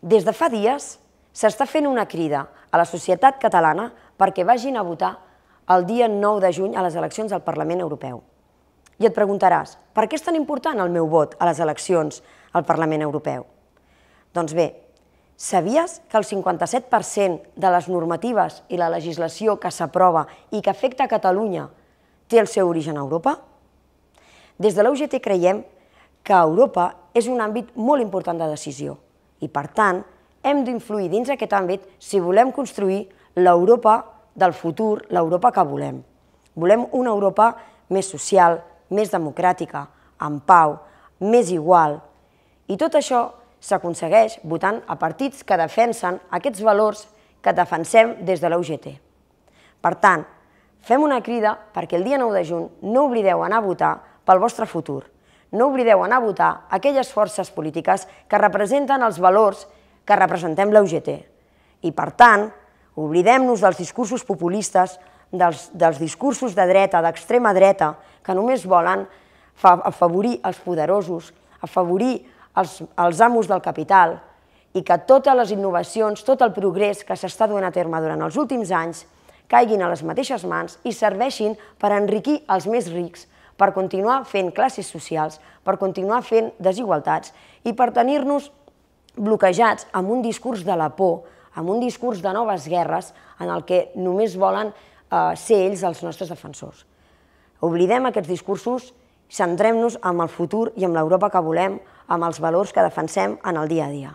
Des de fa dies s'està fent una crida a la societat catalana perquè vagin a votar el dia 9 de juny a les eleccions al Parlament Europeu. I et preguntaràs, per què és tan important el meu vot a les eleccions al Parlament Europeu? Doncs bé, sabies que el 57% de les normatives i la legislació que s'aprova i que afecta a Catalunya té el seu origen a Europa? Des de l'UGT creiem que Europa és un àmbit molt important de decisió i, per tant, hem d'influir dins aquest àmbit si volem construir l'Europa del futur, l'Europa que volem. Volem una Europa més social, més democràtica, en pau, més igual. I tot això s'aconsegueix votant a partits que defensen aquests valors que defensem des de la UGT. Per tant, fem una crida perquè el dia 9 de juny no oblideu anar a votar pel vostre futur. No oblideu anar a votar aquelles forces polítiques que representen els valors que representem la UGT. I per tant, oblidem-nos dels discursos populistes, dels, dels discursos de dreta, d'extrema dreta, que només volen afavorir els poderosos, afavorir els, els amos del capital, i que totes les innovacions, tot el progrés que s'està duent a terme durant els últims anys caiguin a les mateixes mans i serveixin per enriquir els més rics, per continuar fent classes socials, per continuar fent desigualtats i per tenir-nos bloquejats amb un discurs de la por, amb un discurs de noves guerres en el que només volen eh, ser ells els nostres defensors. Oblidem aquests discursos, centrem-nos en el futur i en l'Europa que volem, amb els valors que defensem en el dia a dia.